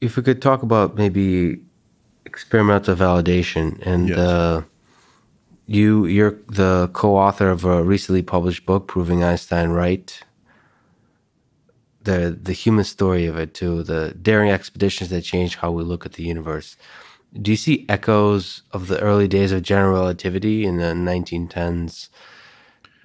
If we could talk about maybe experimental validation and Yes. uh, you you're the co-author of a recently published book proving Einstein right. The the human story of it too, the daring expeditions that changed how we look at the universe. Do you see echoes of the early days of general relativity in the 1910s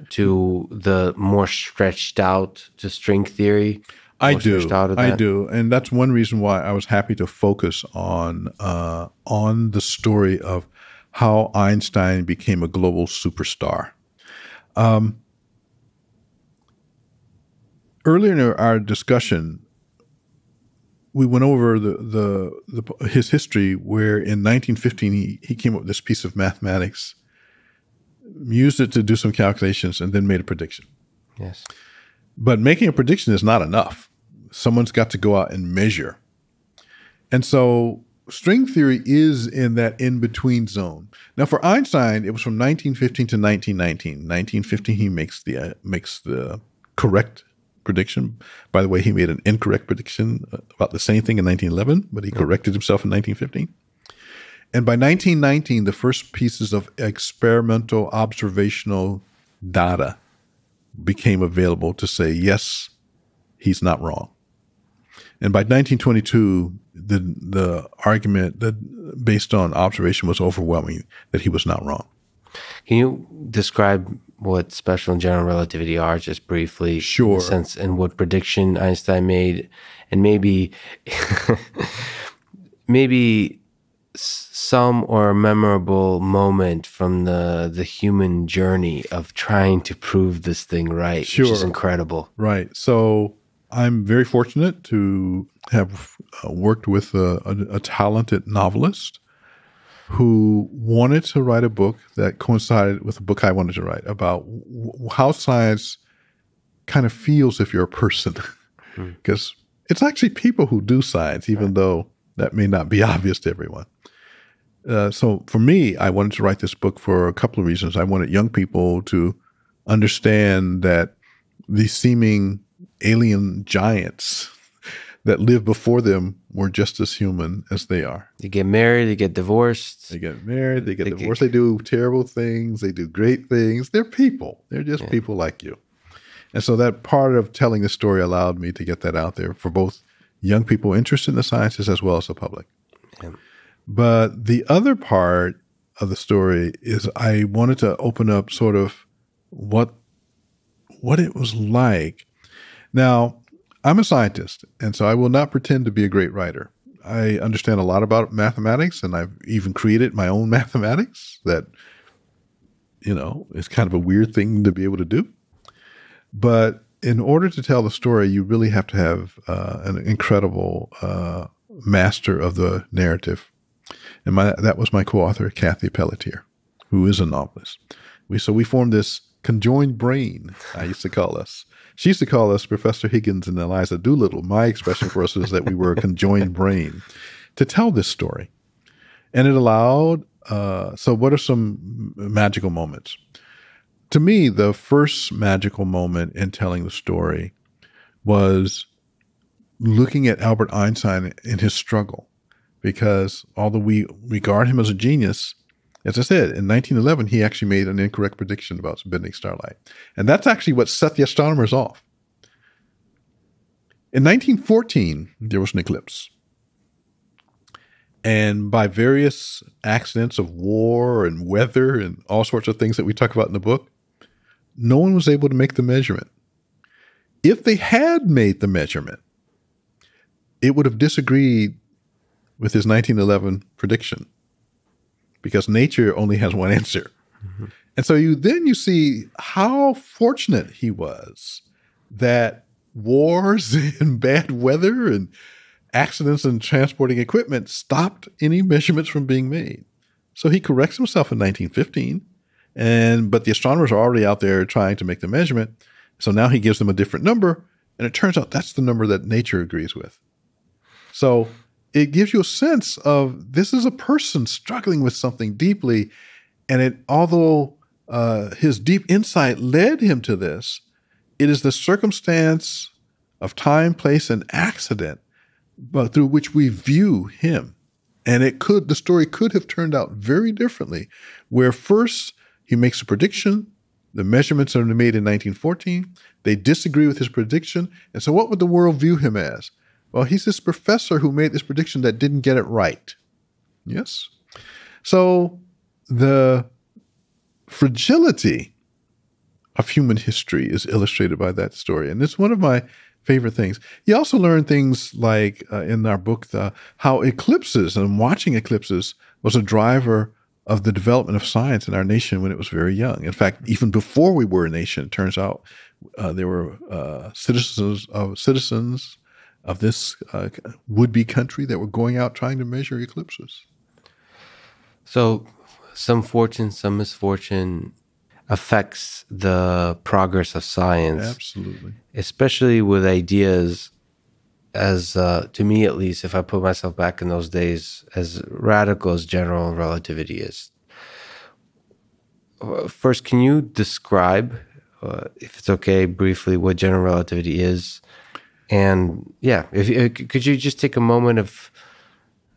to the more stretched out to string theory? I do. I do, and that's one reason why I was happy to focus on uh, on the story of how Einstein became a global superstar. Um, earlier in our discussion, we went over the, the the his history, where in 1915 he, he came up with this piece of mathematics, used it to do some calculations, and then made a prediction. Yes. But making a prediction is not enough. Someone's got to go out and measure. And so string theory is in that in between zone. Now for Einstein, it was from 1915 to 1919. 1915 he makes the uh, makes the correct prediction. By the way, he made an incorrect prediction about the same thing in 1911, but he corrected himself in 1915. And by 1919, the first pieces of experimental observational data became available to say, yes, he's not wrong. And by 1922, the, the argument that based on observation was overwhelming that he was not wrong. Can you describe what special and general relativity are, just briefly? Sure. In sense and what prediction Einstein made, and maybe, maybe some or memorable moment from the the human journey of trying to prove this thing right, which is incredible. Right. So I'm very fortunate to have uh, worked with a, a, a talented novelist who wanted to write a book that coincided with a book I wanted to write about w- how science kind of feels if you're a person. Because it's actually people who do science, even though that may not be obvious to everyone. Uh, so for me, I wanted to write this book for a couple of reasons. I wanted young people to understand that the seeming alien giants that live before them were just as human as they are. They get married, they get divorced. They get married, they get They get- divorced, they do terrible things, they do great things. They're people. They're just people like you. And so that part of telling the story allowed me to get that out there for both young people interested in the sciences as well as the public. Yeah. But the other part of the story is I wanted to open up sort of what what it was like. Now, I'm a scientist, and so I will not pretend to be a great writer. I understand a lot about mathematics, and I've even created my own mathematics that, you know, is kind of a weird thing to be able to do. But in order to tell the story, you really have to have uh, an incredible uh, master of the narrative. And my, that was my co-author, Cathie Pelletier, who is a novelist. We so we formed this conjoined brain. I used to call us. She used to call us Professor Higgins and Eliza Doolittle. My expression for us was that we were a conjoined brain to tell this story, and it allowed. Uh, so, what are some magical moments? To me, the first magical moment in telling the story was looking at Albert Einstein in his struggle, because although we regard him as a genius, as I said, in 1911, he actually made an incorrect prediction about bending starlight. And that's actually what set the astronomers off. In 1914, there was an eclipse. And by various accidents of war and weather and all sorts of things that we talk about in the book, no one was able to make the measurement. If they had made the measurement, it would have disagreed with his 1911 prediction because nature only has one answer. And so you then you see how fortunate he was that wars and bad weather and accidents in transporting equipment stopped any measurements from being made. So he corrects himself in 1915, and but the astronomers are already out there trying to make the measurement. So now he gives them a different number, and it turns out that's the number that nature agrees with. So it gives you a sense of this is a person struggling with something deeply, and it although uh, his deep insight led him to this, it is the circumstance of time, place, and accident but through which we view him. And it could, the story could have turned out very differently, where first he makes a prediction, the measurements are made in 1914, they disagree with his prediction. And so, what would the world view him as? Well, he's this professor who made this prediction that didn't get it right. Yes? So, the fragility of human history is illustrated by that story. And it's one of my favorite things. You also learn things like uh, in our book, the, how eclipses and watching eclipses was a driver of the development of science in our nation when it was very young. In fact, even before we were a nation, it turns out uh, there were uh, citizens of citizens of this uh, would-be country that were going out trying to measure eclipses. So, some fortune, some misfortune affects the progress of science. Absolutely. Especially with ideas as uh, to me at least if i put myself back in those days as radical as general relativity is uh, first can you describe uh, if it's okay briefly what general relativity is and yeah if could you just take a moment of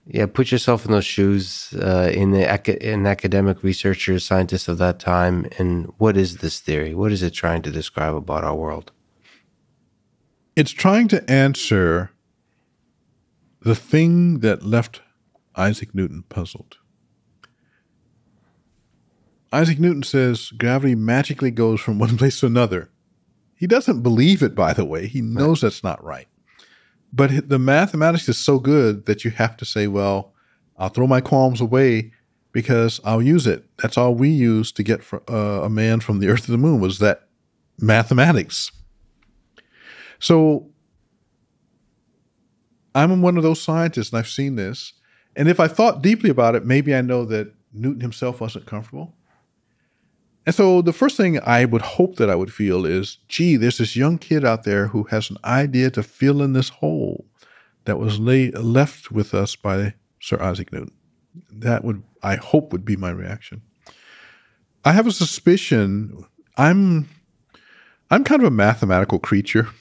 yeah, put yourself in those shoes uh, in the in academic researchers, scientists of that time, and what is this theory? What is it trying to describe about our world? It's trying to answer the thing that left Isaac Newton puzzled. Isaac Newton says gravity magically goes from one place to another. He doesn't believe it, by the way. He knows right. that's not right. But the mathematics is so good that you have to say, well, I'll throw my qualms away because I'll use it. That's all we use to get uh, a man from the earth to the moon was that mathematics. So I'm one of those scientists and I've seen this. And if I thought deeply about it, maybe I know that Newton himself wasn't comfortable. And so the first thing I would hope that I would feel is, gee, there's this young kid out there who has an idea to fill in this hole that was lay, left with us by Sir Isaac Newton. That would, I hope, would be my reaction. I have a suspicion. I'm, I'm kind of a mathematical creature. Mm-hmm.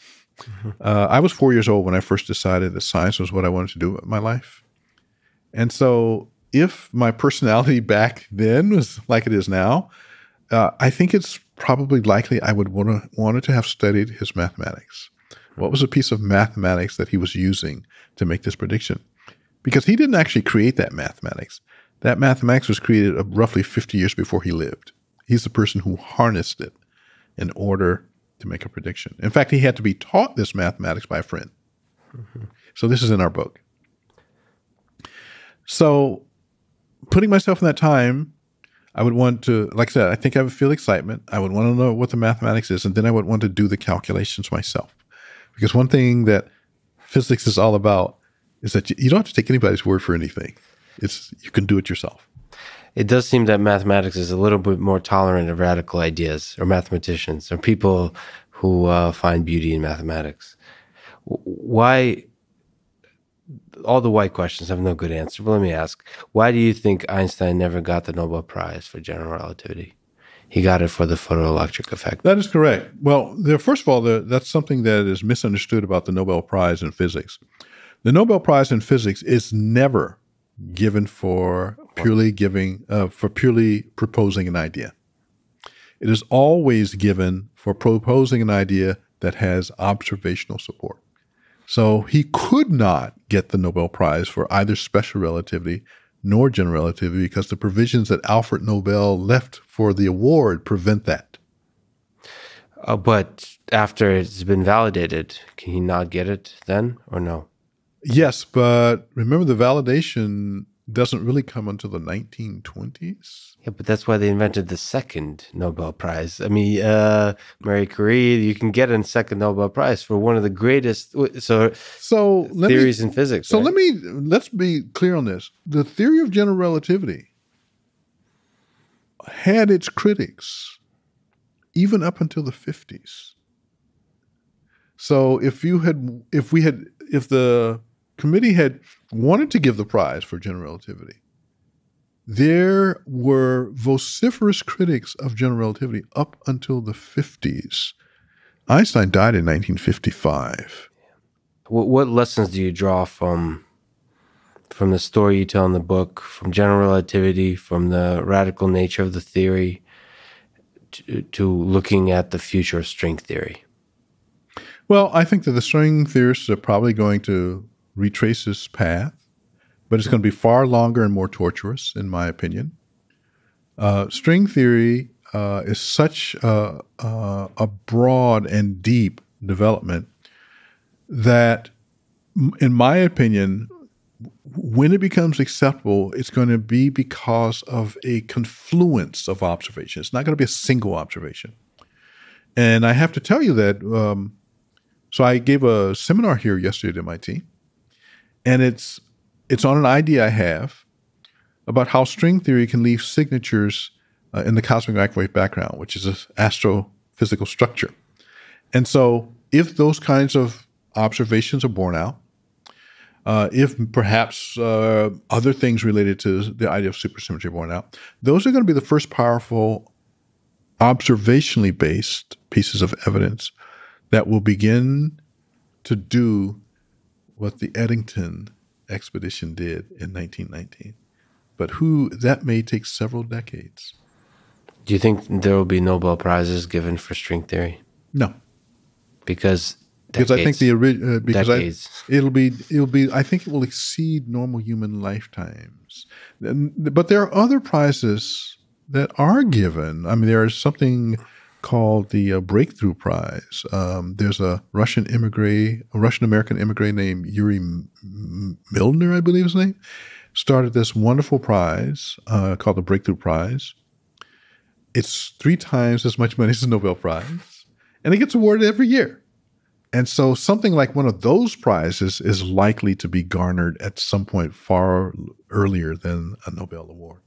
Uh, I was four years old when I first decided that science was what I wanted to do with my life, and so if my personality back then was like it is now, uh, I think it's probably likely I would want to wanted to have studied his mathematics. What was a piece of mathematics that he was using to make this prediction? Because he didn't actually create that mathematics. That mathematics was created roughly 50 years before he lived. He's the person who harnessed it in order to make a prediction. In fact, he had to be taught this mathematics by a friend. Mm-hmm. So this is in our book. So putting myself in that time, I would want to, like I said, I think I would feel excitement. I would want to know what the mathematics is, and then I would want to do the calculations myself. Because one thing that physics is all about is that you, don't have to take anybody's word for anything. It's you can do it yourself. It does seem that mathematics is a little bit more tolerant of radical ideas, or mathematicians, or people who uh, find beauty in mathematics. Why all the white questions have no good answer. But let me ask: Why do you think Einstein never got the Nobel Prize for general relativity? He got it for the photoelectric effect. That is correct. Well, there, first of all, that's something that is misunderstood about the Nobel Prize in physics. The Nobel Prize in physics is never given for purely giving uh, for purely proposing an idea. It is always given for proposing an idea that has observational support. So he could not get the Nobel Prize for either special relativity nor general relativity because the provisions that Alfred Nobel left for the award prevent that. Uh, but after it's been validated, can he not get it then or no? Yes, but remember the validation doesn't really come until the 1920s. Yeah, but that's why they invented the second Nobel Prize. I mean, uh, Marie Curie, you can get a second Nobel Prize for one of the greatest so so theories me, in physics. So right? let me let's be clear on this. The theory of general relativity had its critics even up until the 50s. So if you had if we had if the committee had wanted to give the prize for general relativity, there were vociferous critics of general relativity up until the 50s. Einstein died in 1955. What, what lessons do you draw from from the story you tell in the book, from general relativity, from the radical nature of the theory, to, to looking at the future of string theory? Well, I think that the string theorists are probably going to retrace this path, but it's going to be far longer and more tortuous, in my opinion. Uh, string theory uh, is such a, a, broad and deep development that, in my opinion, when it becomes acceptable, it's going to be because of a confluence of observations. It's not going to be a single observation. And I have to tell you that. Um, so I gave a seminar here yesterday at MIT, and it's it's on an idea I have about how string theory can leave signatures uh, in the cosmic microwave background, which is an astrophysical structure. And so, if those kinds of observations are borne out, uh, if perhaps uh, other things related to the idea of supersymmetry are borne out, those are going to be the first powerful observationally based pieces of evidence that will begin to do what the Eddington expedition did in 1919. But who that may take several decades. Do you think there will be Nobel prizes given for string theory? No, because because I think the uh, because I, it'll be it'll be I think it will exceed normal human lifetimes. But there are other prizes that are given. I mean, there is something called the uh, Breakthrough Prize. Um, there's a Russian immigrant, a Russian American immigrant named Yuri Milner, I believe his name, started this wonderful prize uh, called the Breakthrough Prize. It's three times as much money as the Nobel Prize, and it gets awarded every year. And so something like one of those prizes is likely to be garnered at some point far earlier than a Nobel Award.